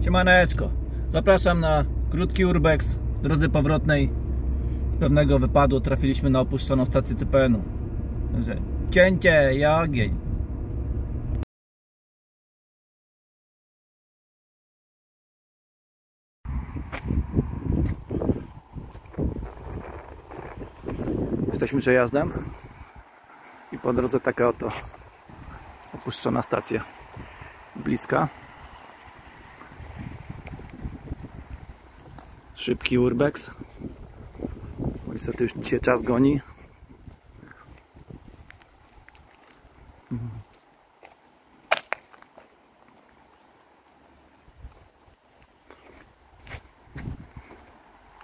Siemaneczko. Zapraszam na krótki urbex w drodze powrotnej. Z pewnego wypadu trafiliśmy na opuszczoną stację CPN-u. Także cięcie i. Jesteśmy przejazdem i po drodze taka oto opuszczona stacja bliska. Szybki urbex. Niestety już dzisiaj czas goni.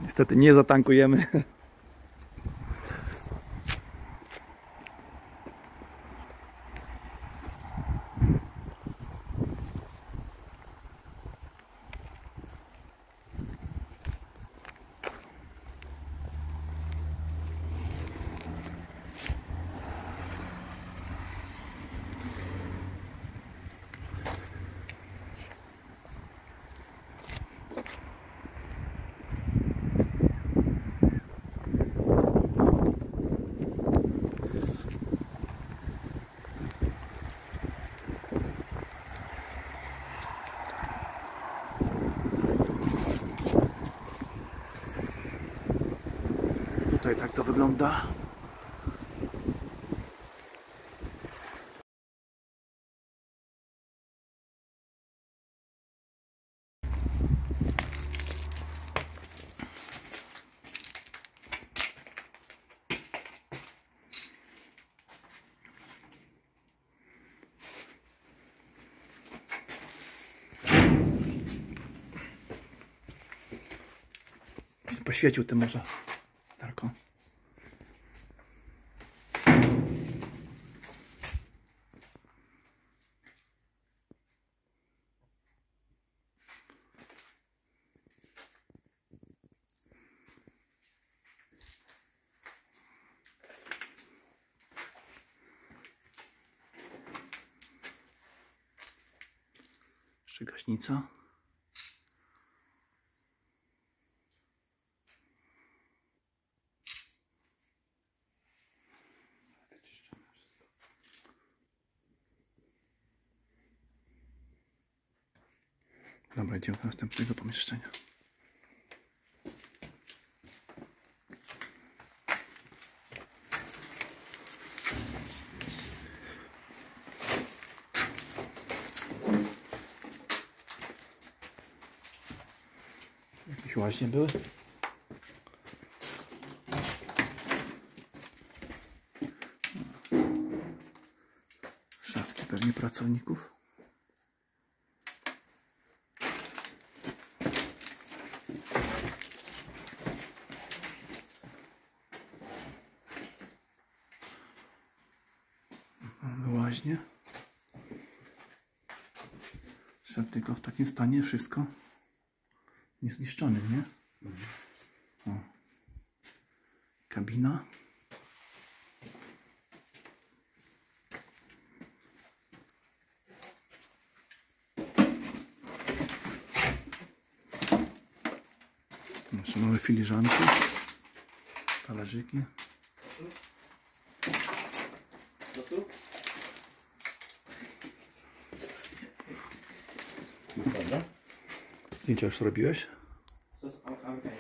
Niestety nie zatankujemy. Tutaj tak to wygląda. Poświecił ty może. Jeszcze. Dobra, idziemy do następnego pomieszczenia. Jakieś łaźnie były? Szafki pewnie pracowników. Mamy łaźnię. Szef tylko w takim stanie wszystko niezniszczony, nie? O. Kabina. Jeszcze mamy filiżanki, talerzyki. Zdjęcia już robiłeś? Okay.